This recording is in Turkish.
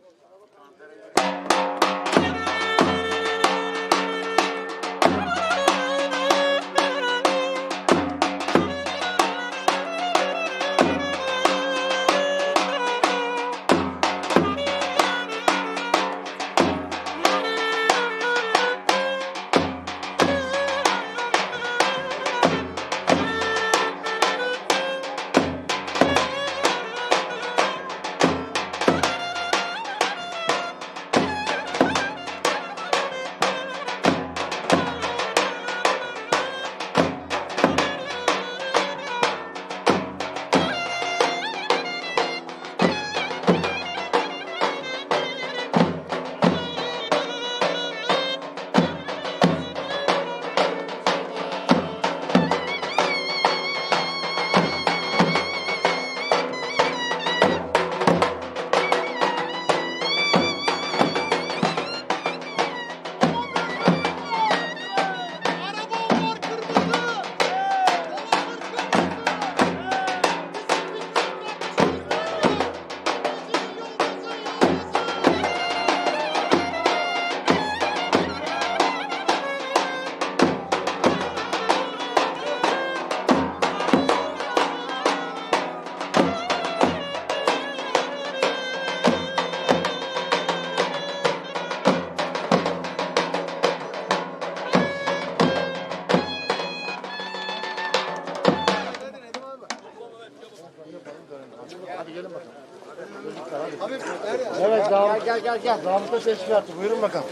보면 Evet, gel gel gel. Zabıta verdi. Buyurun bakalım.